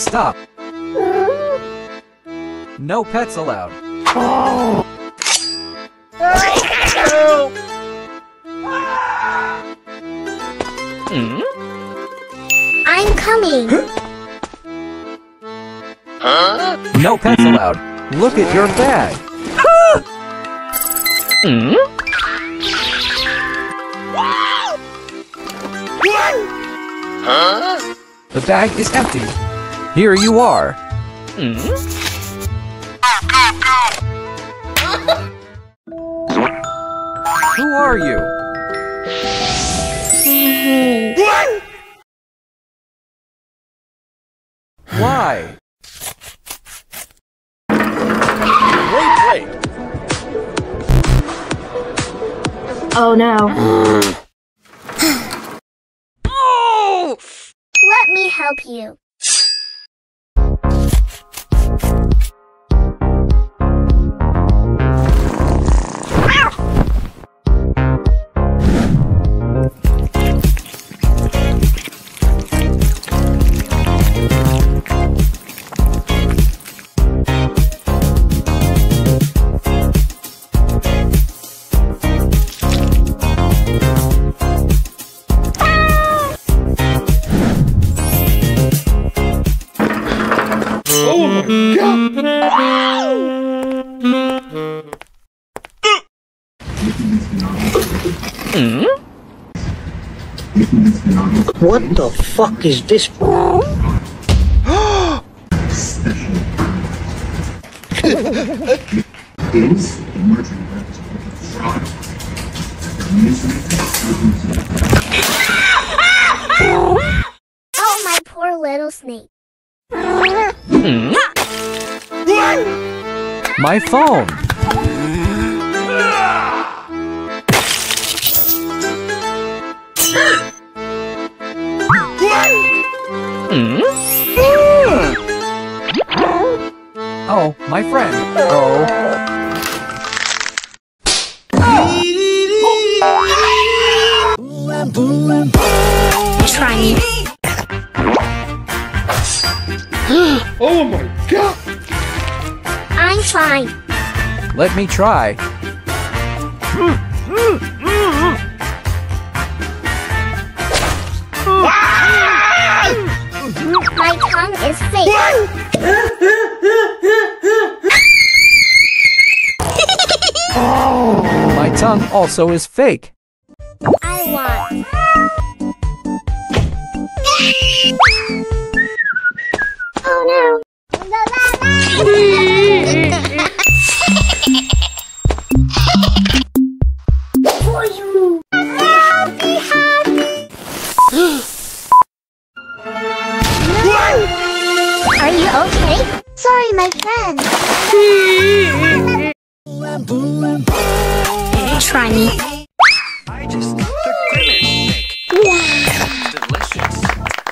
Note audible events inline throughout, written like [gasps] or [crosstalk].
Stop. No pets allowed. I'm coming. No pets allowed. Look at your bag. The bag is empty. Here you are. Who are you? Why? Wait, wait. Oh no. [gasps] [gasps] Let me help you. What the fuck is this? [gasps] Oh, my poor little snake. My phone. My friend. Oh. Try me. Oh my god! I'm fine. Let me try. Also is fake. I want. Oh no. For you. Happy, happy. Are you okay? Sorry, my friend. [laughs] [laughs] Try. I just got the grimace shake. Delicious.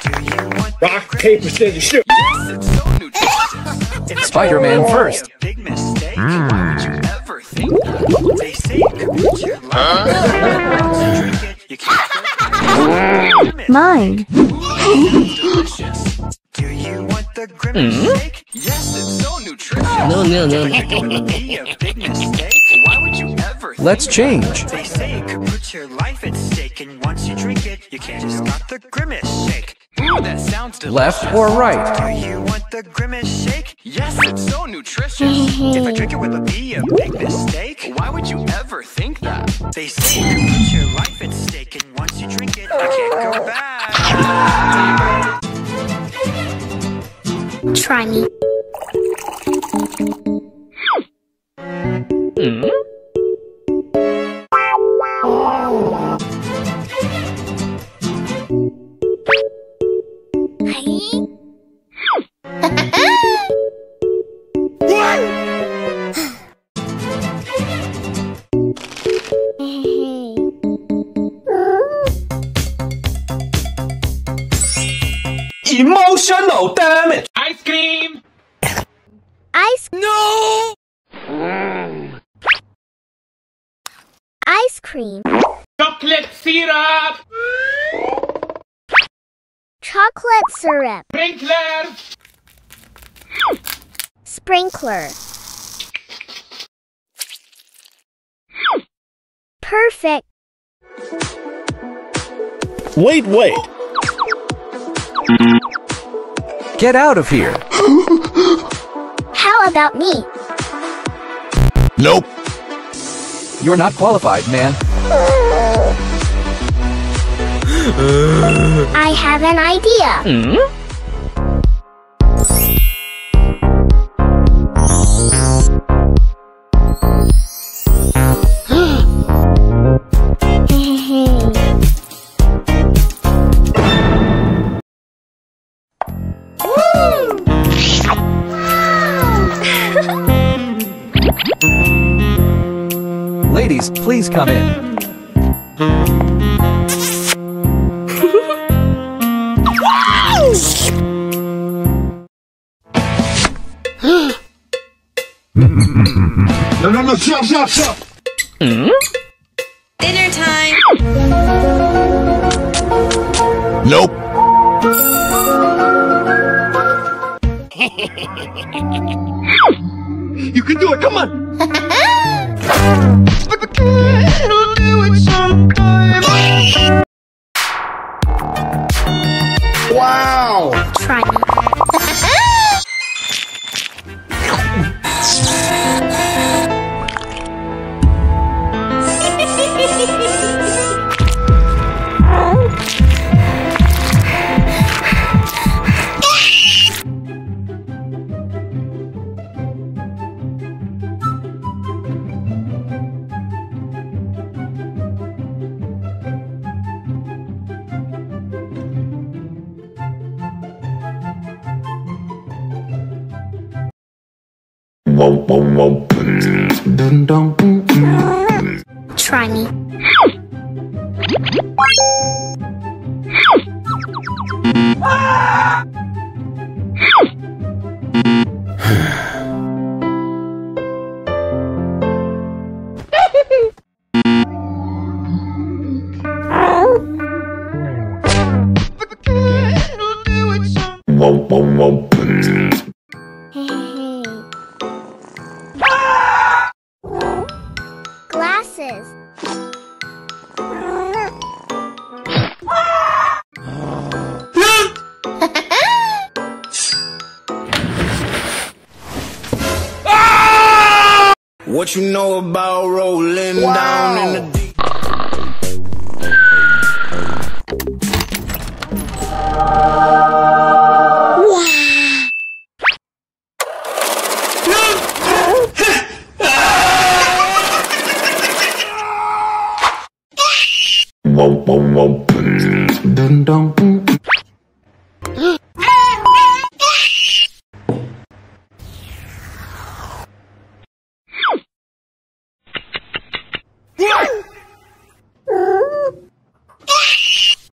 Do you want Rock, paper, scissors, shoot! It's so nutritious. Spider-Man first. Big mistake. Why would you ever think that? They say it could put your life. Once you drink it, you can't stop. Mine. Delicious. Do you want the grimace hmm? shake? Yes, it's so nutritious. No, no, no. It Let's change. They say it could put your life at stake, and once you drink it, you can't just got the grimace shake. Ooh, that sounds delicious. Left or right? Do you want the grimace shake? Yes, it's so nutritious. [laughs] if I drink it, will it be a big mistake? Why would you ever think that? They say it could put your life at stake, and once you drink it, you can't go back. Try me. Emotional damage! Ice cream! Ice. No! Ice cream. Chocolate syrup! Chocolate syrup. Sprinkler. Sprinkler. Perfect. Wait, wait. Get out of here. How about me? Nope. You're not qualified, man. Uh. I have an idea. Hmm? [gasps] Ladies, please come in. No, no, no, stop, stop, stop. Dinner time. Nope. [laughs] you can do it, come on. [laughs] Try me. Glasses. What you know about rolling down in the deep? Dun dun.